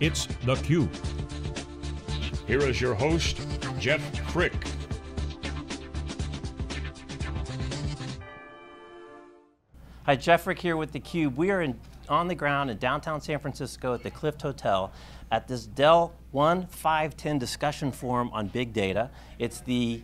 It's the theCUBE. Here is your host, Jeff Hi, Jeff Frick here with theCUBE. We are in, on the ground in downtown San Francisco at the Clift Hotel at this Dell 1510 discussion forum on big data. It's the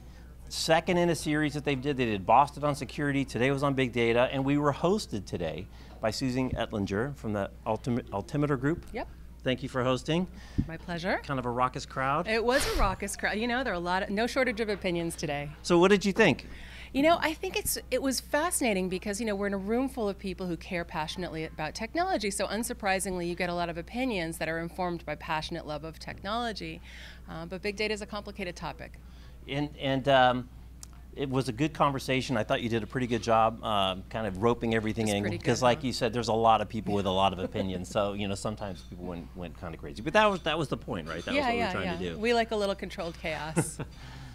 second in a series that they did. They did Boston on security, today was on big data, and we were hosted today by Susan Etlinger from the Altimeter Group. Yep. Thank you for hosting. My pleasure. Kind of a raucous crowd. It was a raucous crowd. You know, there are a lot of, no shortage of opinions today. So what did you think? You know, I think it's it was fascinating because you know we're in a room full of people who care passionately about technology. So unsurprisingly, you get a lot of opinions that are informed by passionate love of technology. Uh, but big data is a complicated topic. And and um, it was a good conversation. I thought you did a pretty good job, uh, kind of roping everything in. Because, like huh? you said, there's a lot of people with a lot of opinions. So you know, sometimes people went went kind of crazy. But that was that was the point, right? That yeah, was what yeah, we were trying yeah. to do. We like a little controlled chaos.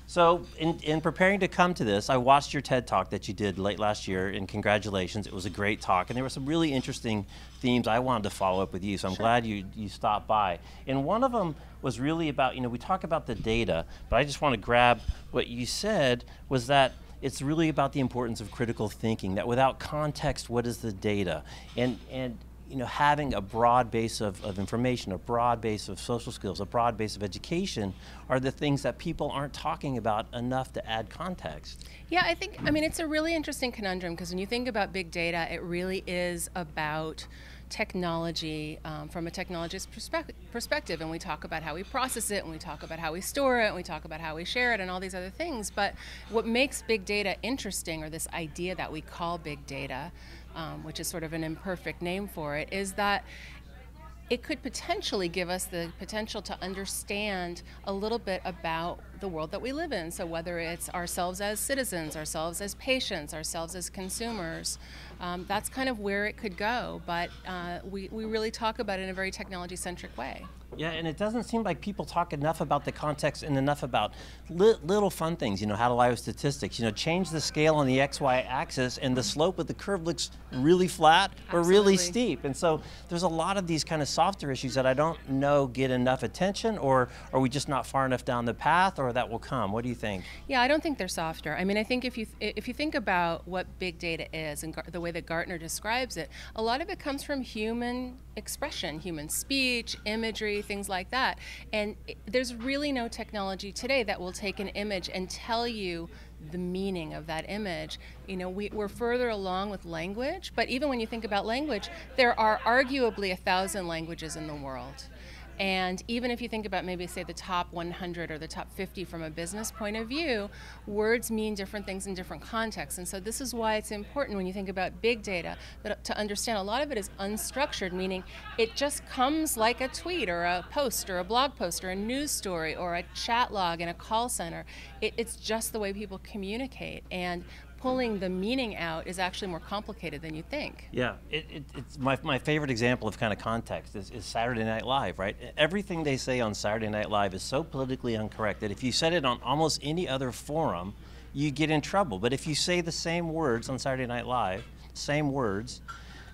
So, in, in preparing to come to this, I watched your TED talk that you did late last year, and congratulations. It was a great talk, and there were some really interesting themes I wanted to follow up with you, so I'm glad you, you stopped by. And one of them was really about, you know, we talk about the data, but I just want to grab what you said was that it's really about the importance of critical thinking, that without context, what is the data? And, and you know, having a broad base of, of information, a broad base of social skills, a broad base of education are the things that people aren't talking about enough to add context. Yeah, I think, I mean, it's a really interesting conundrum because when you think about big data, it really is about technology um, from a technologist perspe- perspective. And we talk about how we process it, and we talk about how we store it, and we talk about how we share it, and all these other things. But what makes big data interesting, or this idea that we call big data, um, which is sort of an imperfect name for it, is that it could potentially give us the potential to understand a little bit about the world that we live in. So, whether it's ourselves as citizens, ourselves as patients, ourselves as consumers, um, that's kind of where it could go. But uh, we, we really talk about it in a very technology centric way. Yeah, and it doesn't seem like people talk enough about the context and enough about li little fun things, you know, how to lie with statistics. You know, change the scale on the XY axis and the slope of the curve looks really flat or really steep. And so there's a lot of these kind of softer issues that I don't know get enough attention or are we just not far enough down the path or that will come? What do you think? Yeah, I don't think they're softer. I mean, I think if you if you think about what big data is and the way that Gartner describes it, a lot of it comes from human expression, human speech, imagery, things like that. And there's really no technology today that will take an image and tell you the meaning of that image. You know, we, we're further along with language, but even when you think about language, there are arguably a thousand languages in the world. And even if you think about maybe, say, the top 100 or the top 50 from a business point of view, words mean different things in different contexts. And so, this is why it's important when you think about big data that, to understand a lot of it is unstructured, meaning it just comes like a tweet or a post or a blog post or a news story or a chat log in a call center. It, it's just the way people communicate. And pulling the meaning out is actually more complicated than you think. Yeah, it, it, it's my, my favorite example of kind of context is, is Saturday Night Live, right? Everything they say on Saturday Night Live is so politically incorrect that if you said it on almost any other forum, you get in trouble. But if you say the same words on Saturday Night Live, same words,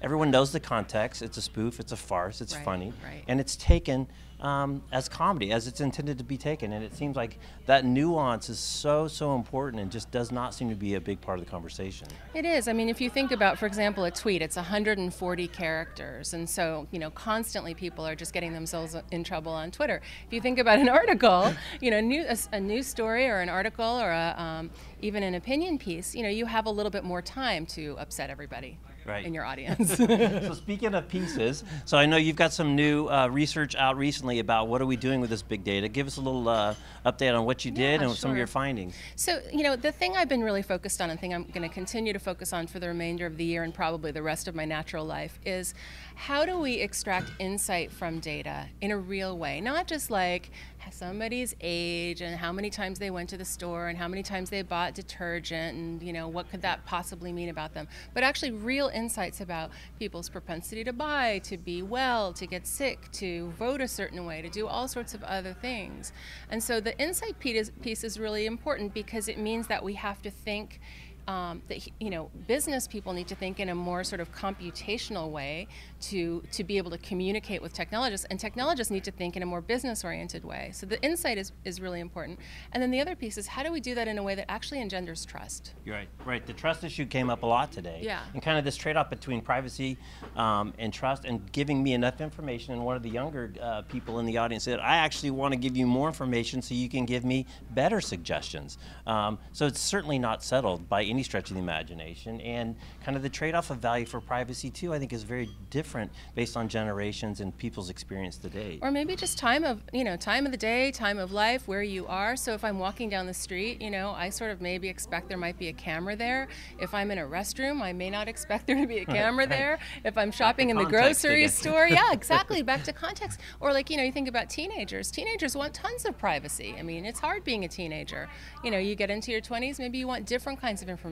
everyone knows the context. It's a spoof, it's a farce, it's Right, funny, right. and it's taken um, as comedy, as it's intended to be taken. And it seems like that nuance is so, so important and just does not seem to be a big part of the conversation. It is. I mean, if you think about, for example, a tweet, it's 140 characters. And so, you know, constantly people are just getting themselves in trouble on Twitter. If you think about an article, you know, new, a, a news story or an article or a, um, even an opinion piece, you know, you have a little bit more time to upset everybody Right. in your audience. so speaking of pieces, so I know you've got some new uh, research out recently about what are we doing with this big data. Give us a little uh, update on what you did Yeah, and some of your findings. So, you know, the thing I've been really focused on and thing I'm going to continue to focus on for the remainder of the year and probably the rest of my natural life is how do we extract insight from data in a real way? Not just like somebody's age and how many times they went to the store and how many times they bought detergent and you know what could that possibly mean about them. But actually real insights about people's propensity to buy to be well to get sick to vote a certain way to do all sorts of other things. And so the insight piece is really important because it means that we have to think um, that you know business people need to think in a more sort of computational way to to be able to communicate with technologists and technologists need to think in a more business oriented way. So the insight is, is really important. And then the other piece is how do we do that in a way that actually engenders trust? You're right. Right. The trust issue came up a lot today. Yeah. And kind of this trade-off between privacy um, and trust and giving me enough information and one of the younger uh, people in the audience said I actually want to give you more information so you can give me better suggestions. Um, so it's certainly not settled by any stretch of the imagination and kind of the trade-off of value for privacy too I think is very different based on generations and people's experience today. Or maybe just time of, you know, time of the day, time of life, where you are. So if I'm walking down the street, you know, I sort of maybe expect there might be a camera there. If I'm in a restroom, I may not expect there to be a camera right, there. Right. If I'm shopping in the grocery store, yeah, exactly, back to context. Or like, you know, you think about teenagers. Teenagers want tons of privacy. I mean, it's hard being a teenager. You know, you get into your 20s, maybe you want different kinds of information,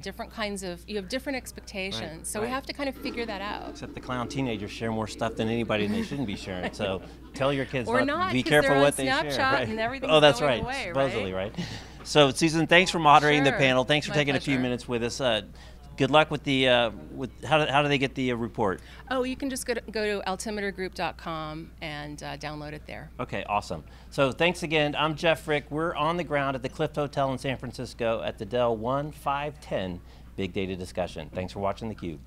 different kinds of, you have different expectations. Right, so we have to kind of figure that out. Except the clown teenagers share more stuff than anybody and they shouldn't be sharing. So tell your kids or not, be careful what they Snapchat share. Right? And everything's oh, that's right. Away, Supposedly, right? right? So, Susan, thanks for moderating sure. the panel. Thanks for My taking pleasure. a few minutes with us. Uh, good luck with the uh, with how do, how do they get the uh, report? Oh, you can just go to, go to altimetergroup.com and uh, download it there. Okay, awesome. So thanks again. I'm Jeff Frick. We're on the ground at the Clift Hotel in San Francisco at the Dell 1510 Big Data Discussion. Thanks for watching theCUBE.